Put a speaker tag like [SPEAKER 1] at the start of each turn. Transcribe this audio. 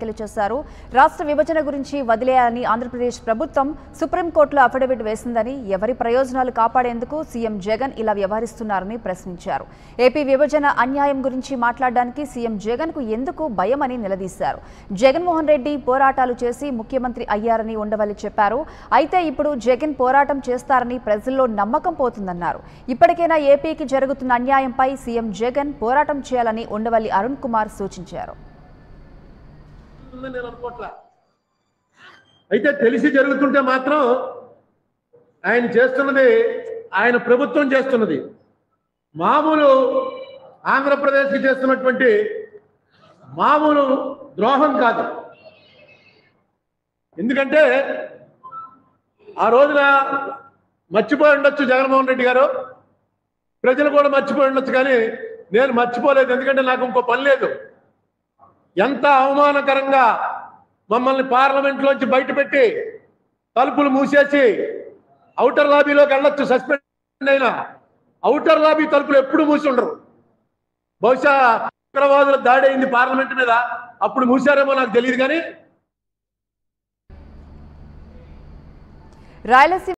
[SPEAKER 1] వ్యాఖ్యలు చేశారు. రాష్ట్ర విభజన గురించి వదిలేయాలని ఆంధ్రప్రదేశ్ ప్రభుత్వం సుప్రీంకోర్టులో అఫిడవిట్ వేసిందని ఎవరి ప్రయోజనాలు కాపాడేందుకు సీఎం జగన్ ఇలా వ్యవహరిస్తున్నారని ప్రశ్నించారు. ఏపీ విభజన అన్యాయం గురించి మాట్లాడడానికి సీఎం జగన్కు ఎందుకు భయమని నిలదీశారు. జగన్మోహన్ రెడ్డి పోరాటాలు చేసి ముఖ్యమంత్రి అయ్యారని ఉండవల్లి చెప్పారు. అయితే ఇప్పుడు జగన్ పోరాటం చేస్తారని ప్రజల్లో నమ్మకం పోతుందన్నారు. ఇప్పటికైనా ఏపీకి జరుగుతున్న అన్యాయంపై సీఎం జగన్ పోరాటం చేయాలని ఉండవల్లి అరుణ్ కుమార్ సూచించారు.
[SPEAKER 2] జరుగుతుందని నేను అనుకోవట్లా అయితే తెలిసి జరుగుతుంటే మాత్రం ఆయన చేస్తున్నది ఆయన ప్రభుత్వం చేస్తున్నది. మామూలు ఆంధ్రప్రదేశ్కి చేస్తున్నటువంటి మామూలు ద్రోహం కాదు. ఎందుకంటే ఆ రోజున మర్చిపోయి ఉండొచ్చు జగన్మోహన్ రెడ్డి గారు. ప్రజలు కూడా మర్చిపోయి ఉండొచ్చు కానీ నేను మర్చిపోలేదు ఎందుకంటే నాకు ఇంకో పని లేదు. ఎంత అవమానకరంగా మమ్మల్ని పార్లమెంట్లోంచి బయట పెట్టి తలుపులు మూసేసి అవుటర్ లాబీలోకి వెళ్ళొచ్చు సస్పెండ్ అయినా. అవుటర్ లాబీ తలుపులు ఎప్పుడు మూసి ఉండరు. బహుశా ఉగ్రవాదుల దాడి అయింది పార్లమెంట్ మీద. అప్పుడు మూసారేమో నాకు తెలియదు కానీ
[SPEAKER 1] రాయలసీమ